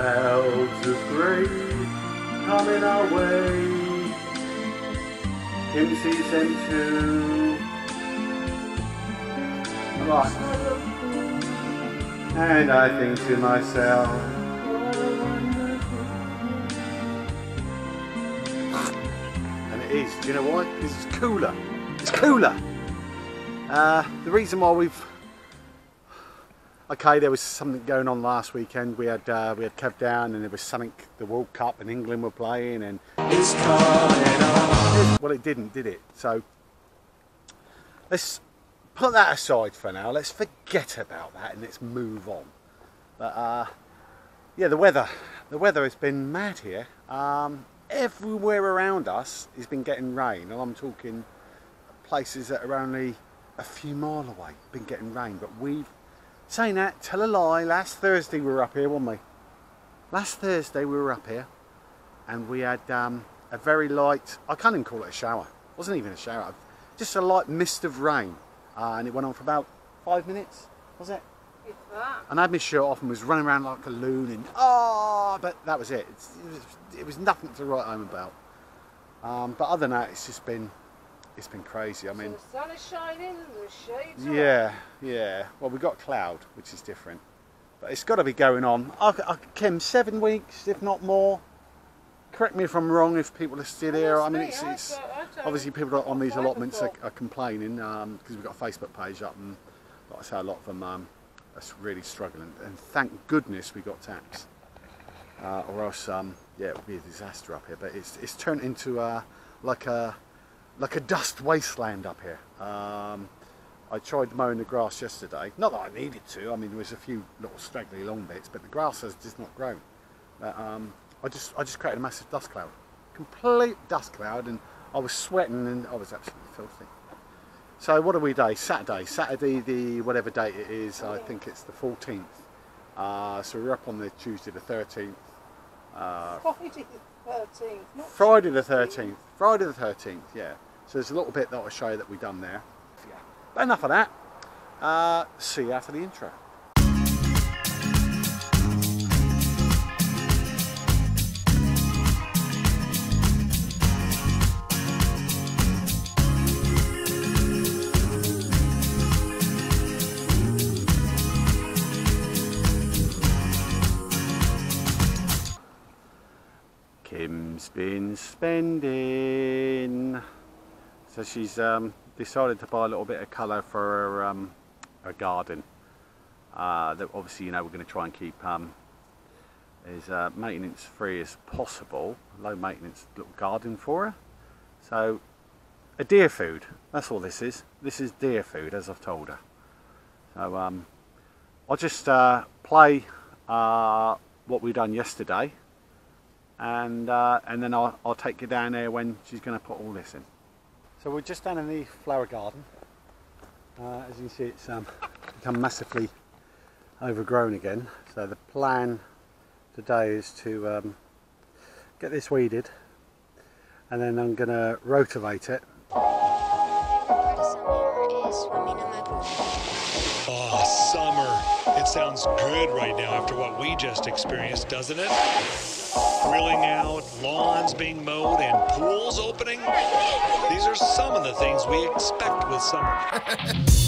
Clouds of grey coming our way. Kim sees them too. Right. And I think to myself, and it is, do you know why? It's cooler. It's cooler. Uh, the reason why we've okay, there was something going on last weekend. We had uh, we had Kev down, and there was something. The World Cup and England were playing, and it's coming on. Well, it didn't, did it? So let's put that aside for now. Let's forget about that and let's move on. But uh, yeah, the weather. The weather has been mad here. Um, everywhere around us has been getting rain, and I'm talking places that are only a few mile away been getting rain. But we've saying that, tell a lie. Last Thursday we were up here, weren't we? Last Thursday we were up here, and we had um, a very light. I can't even call it a shower. It wasn't even a shower. Just a light mist of rain, uh, and it went on for about five minutes. Was it? And I had my shirt off and was running around like a loon and oh, but that was it. It, was, it was nothing to write home about. Um, but other than that, it's just been it's been crazy. I mean, so the sun is shining and the shades. Yeah, yeah. Well, we've got cloud, which is different, but it's got to be going on. I, I, Kim, seven weeks, if not more. Correct me if I'm wrong. If people are still here, I mean, it's, it's obviously people on these allotments are, are complaining because um, we've got a Facebook page up, and like I say, a lot of them um, are really struggling. And thank goodness we got tax, uh, or else, um, yeah, it would be a disaster up here. But it's it's turned into uh, like a like a dust wasteland up here. Um, I tried mowing the grass yesterday. Not that I needed to. I mean, there was a few little straggly long bits, but the grass has just not grown. But, um, I just I just created a massive dust cloud, complete dust cloud, and I was sweating and I was absolutely filthy. So what are we day? Saturday. Saturday, the whatever date it is. I think it's the 14th. Uh, so we're up on the Tuesday the 13th. Uh, Friday the 13th. Friday the 13th. Friday the 13th. Yeah. So there's a little bit that I'll show you that we've done there. Yeah. But enough of that. Uh, see you after the intro. Kim's been spending so she's um, decided to buy a little bit of colour for her, um, her garden. Uh, that obviously, you know, we're going to try and keep um, as uh, maintenance free as possible. Low maintenance little garden for her. So, a deer food. That's all this is. This is deer food, as I've told her. So, um, I'll just uh, play uh, what we done yesterday, and uh, and then I'll, I'll take you down there when she's going to put all this in. So we're just down in the flower garden. Uh, as you can see it's um, become massively overgrown again. So the plan today is to um, get this weeded and then I'm going to rotivate it. Oh, summer. It sounds good right now after what we just experienced, doesn't it? Grilling out, lawns being mowed, and pools opening. These are some of the things we expect with summer.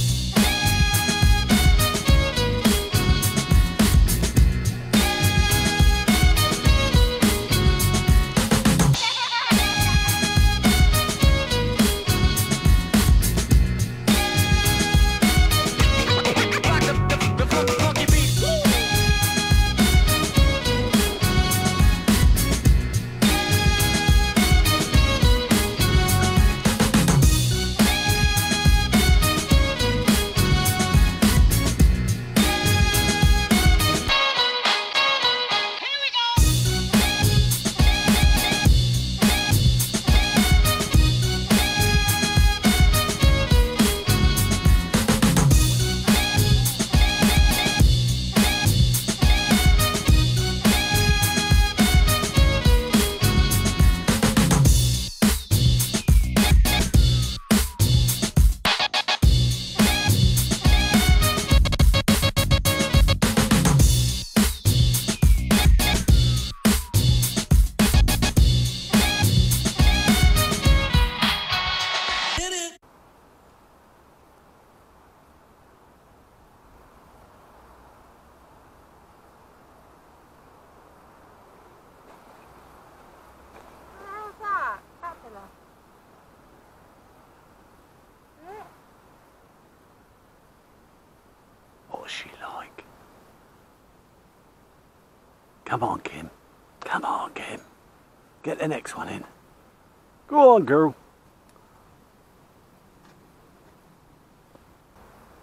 Come on, Kim. Come on, Kim. Get the next one in. Go on, girl.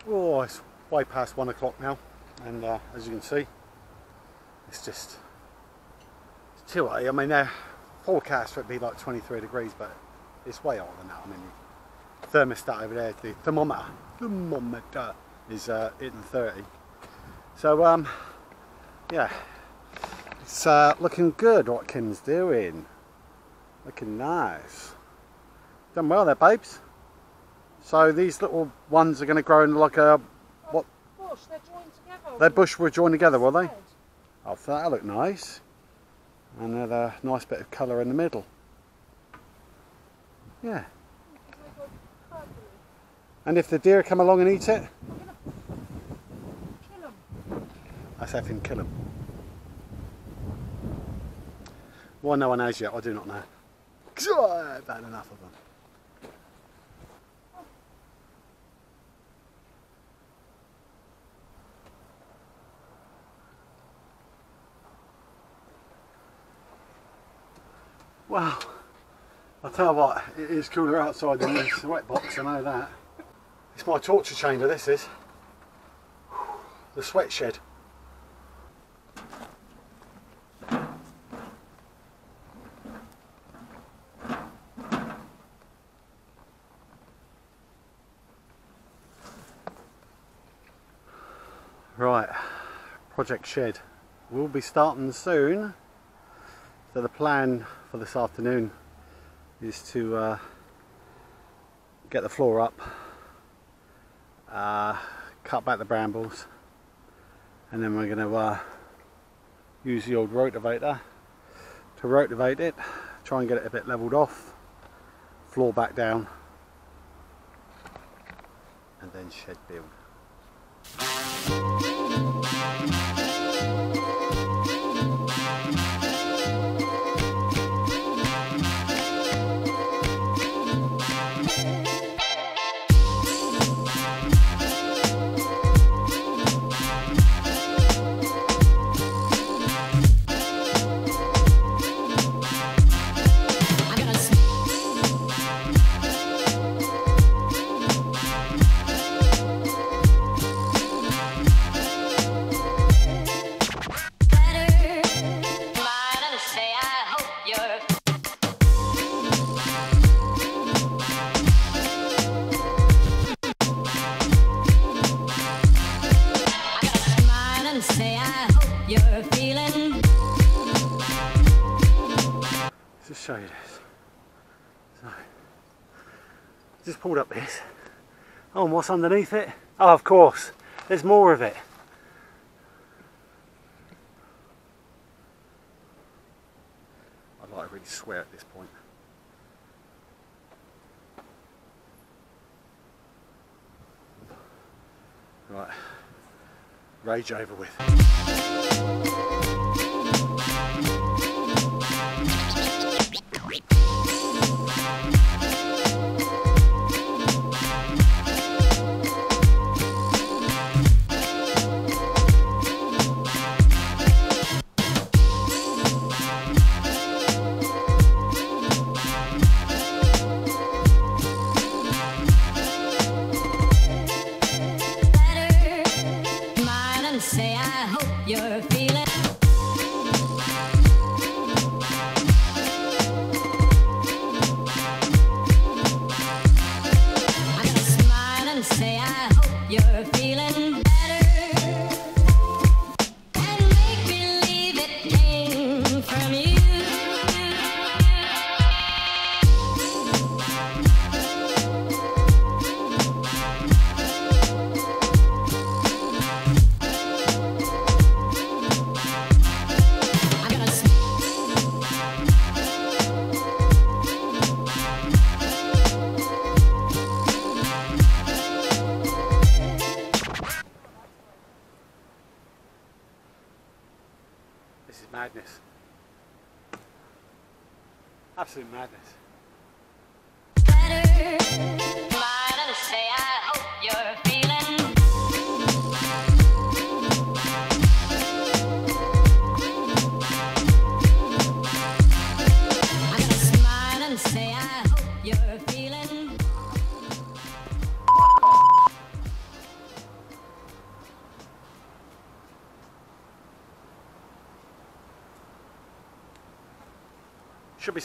Oh, it's way past one o'clock now, and uh, as you can see, it's just it's too early. I mean, uh, forecast for it be like 23 degrees, but it's way hotter than that. I mean, the thermostat over there, the thermometer, thermometer is uh, hitting 30. So, um, yeah, it's uh, looking good what Kim's doing. Looking nice. Done well there, babes. So these little ones are going to grow in like a what? Bush, they're joined together. Their bush were joined together, were they? Oh, that'll look nice. And then a nice bit of colour in the middle. Yeah. Because they go purple. And if the deer come along and eat it, Kill 'em. that's effing kill them. Why no one has yet, I do not know. I've had enough of them. Well, I'll tell you what, it is cooler outside than this wet box, I know that. It's my torture chamber, this is. The sweat shed. Right, Project Shed. We'll be starting soon. So the plan for this afternoon is to uh, get the floor up, uh, cut back the brambles, and then we're going to uh, use the old rotavator to rotivate it, try and get it a bit levelled off, floor back down, and then shed build. Pulled up this. Oh, and what's underneath it? Oh, of course, there's more of it. I'd like to really swear at this point. Right, rage over with.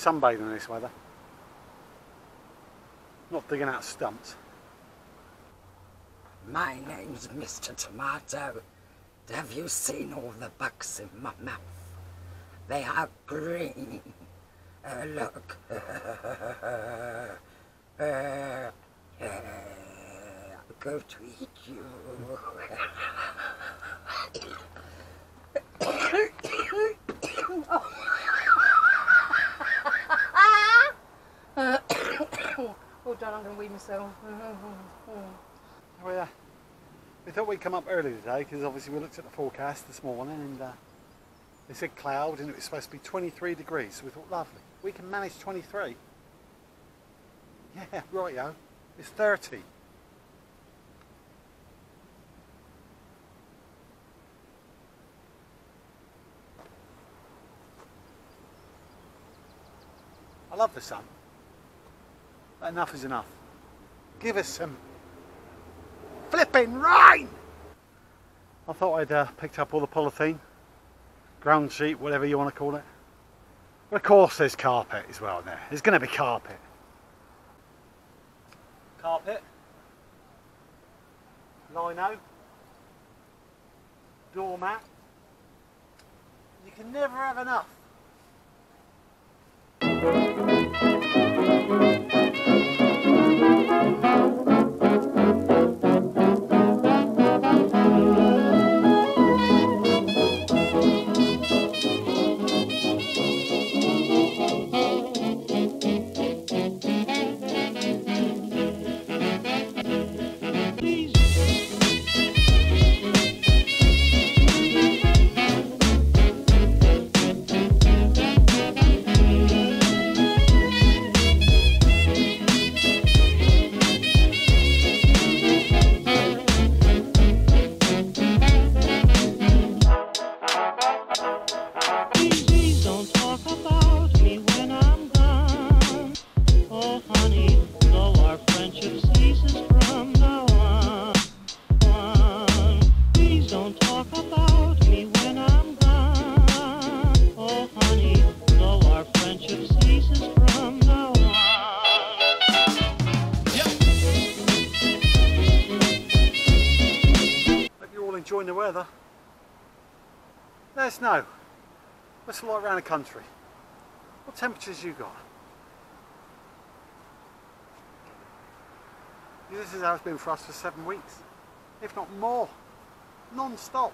Sunbathing in this weather. Not digging out stumps. My name's Mr. Tomato. Have you seen all the bugs in my mouth? They are green. Uh, look. Uh, uh, I'm going to eat you. Oh, darn, I'm going to weed myself. We, uh, we thought we'd come up early today because obviously we looked at the forecast this morning and uh, they said cloud and it was supposed to be 23 degrees. So we thought, lovely, we can manage 23. Yeah, right, yo. It's 30. I love the sun. Enough is enough. Give us some flipping rain! I thought I'd uh, picked up all the polythene, ground sheet, whatever you want to call it. But of course there's carpet as well there. There's going to be carpet. Carpet. Lino. Doormat. You can never have enough. What's it like around the country? What temperatures you got? This is how it's been for us for seven weeks, if not more, non-stop.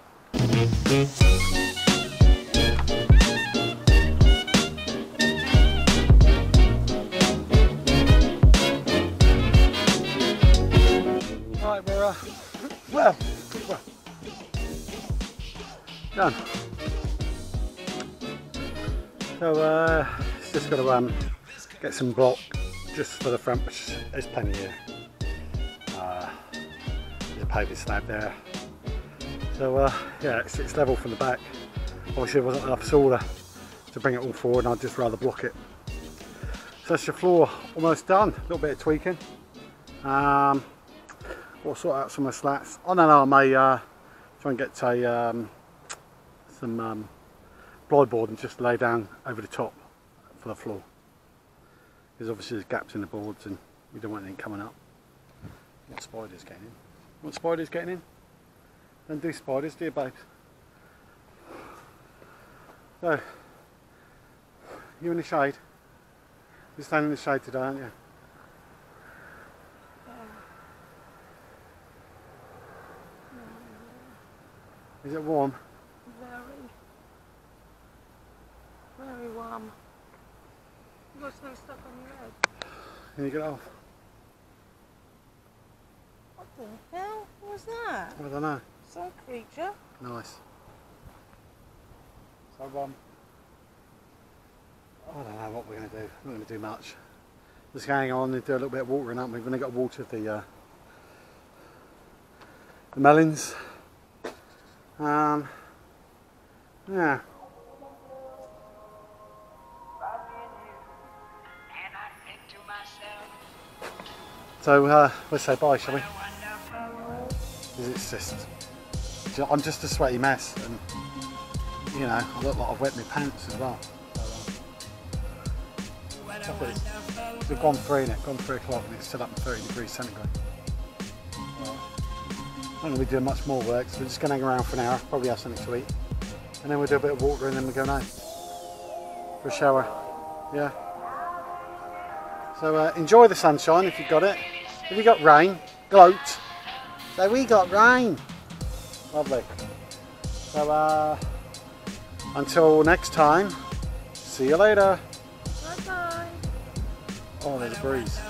Right, we're uh, well, well, done. So uh, just got to um, get some block just for the front, which there's plenty here. Uh, there's a paving slab there. So uh, yeah, it's, it's level from the back. Obviously, there wasn't enough solder to bring it all forward, and I'd just rather block it. So that's your floor almost done. A little bit of tweaking. Um, we'll sort out some of the slats. Oh no, no, I may uh, try and get um, some um, board and just lay down over the top for the floor. Because obviously there's gaps in the boards and we don't want anything coming up. What spiders getting in? What spiders getting in? Then do spiders, do you babes? So, you in the shade? You're standing in the shade today, aren't you? Is it warm? Very, very warm. You got something stuck on your head. Can you get it off? What the hell was that? I don't know. Some creature. Nice. So um, I don't know what we're going to do. We're not going to do much. Just hang on and do a little bit of watering up. We've only got to water the uh, the melons. Um, yeah. So uh, let's say bye, shall we? 'Cause it's just I'm just a sweaty mess, and you know, I look like I've wet my pants as well. We've gone three now, gone three o'clock and it's still up at 30 degrees centigrade. I'm going to be doing much more work, so we're just going to hang around for an hour, probably have something to eat, and then we'll do a bit of water and then we're going home for a shower. Yeah. So uh, enjoy the sunshine if you've got it. If you got rain, gloat. So we got rain. Lovely. So uh, until next time, see you later. Bye bye. Oh, there's a breeze.